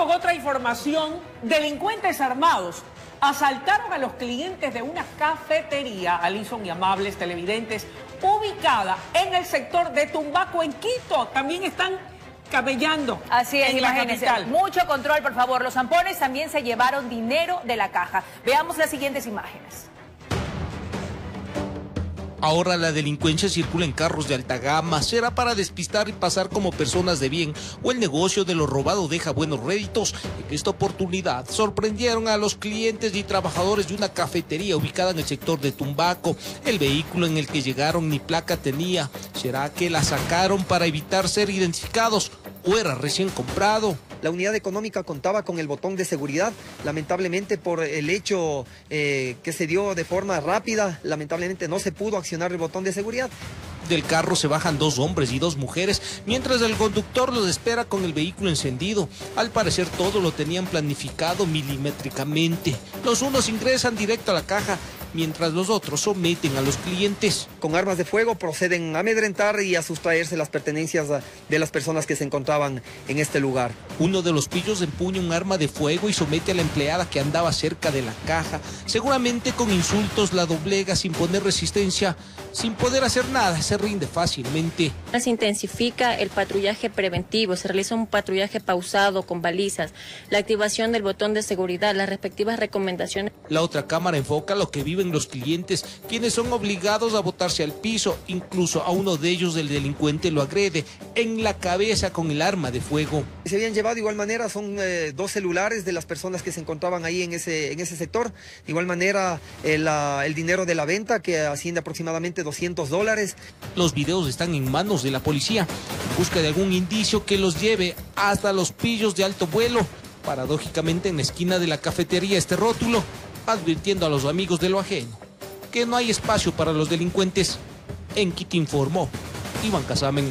con otra información. Delincuentes armados asaltaron a los clientes de una cafetería, Alison y amables televidentes, ubicada en el sector de Tumbaco, en Quito. También están cabellando. Así es, imagínense. Mucho control, por favor. Los zampones también se llevaron dinero de la caja. Veamos las siguientes imágenes. Ahora la delincuencia circula en carros de alta gama, será para despistar y pasar como personas de bien, o el negocio de lo robado deja buenos réditos. En esta oportunidad sorprendieron a los clientes y trabajadores de una cafetería ubicada en el sector de Tumbaco. El vehículo en el que llegaron ni placa tenía. ¿Será que la sacaron para evitar ser identificados o era recién comprado? La unidad económica contaba con el botón de seguridad, lamentablemente por el hecho eh, que se dio de forma rápida, lamentablemente no se pudo accionar el botón de seguridad. Del carro se bajan dos hombres y dos mujeres, mientras el conductor los espera con el vehículo encendido. Al parecer todo lo tenían planificado milimétricamente. Los unos ingresan directo a la caja mientras los otros someten a los clientes. Con armas de fuego proceden a amedrentar y a sustraerse las pertenencias de las personas que se encontraban en este lugar. Uno de los pillos empuña un arma de fuego y somete a la empleada que andaba cerca de la caja. Seguramente con insultos la doblega sin poner resistencia, sin poder hacer nada, se rinde fácilmente. Se intensifica el patrullaje preventivo, se realiza un patrullaje pausado con balizas, la activación del botón de seguridad, las respectivas recomendaciones. La otra cámara enfoca lo que viven los clientes, quienes son obligados a botarse al piso, incluso a uno de ellos el delincuente lo agrede en la cabeza con el arma de fuego. Se habían llevado de igual manera, son eh, dos celulares de las personas que se encontraban ahí en ese, en ese sector, de igual manera el, el dinero de la venta que asciende aproximadamente 200 dólares. Los videos están en manos de la policía, busca de algún indicio que los lleve hasta los pillos de alto vuelo. Paradójicamente en la esquina de la cafetería este rótulo, advirtiendo a los amigos de lo ajeno que no hay espacio para los delincuentes. En Quito informó Iván Casamen.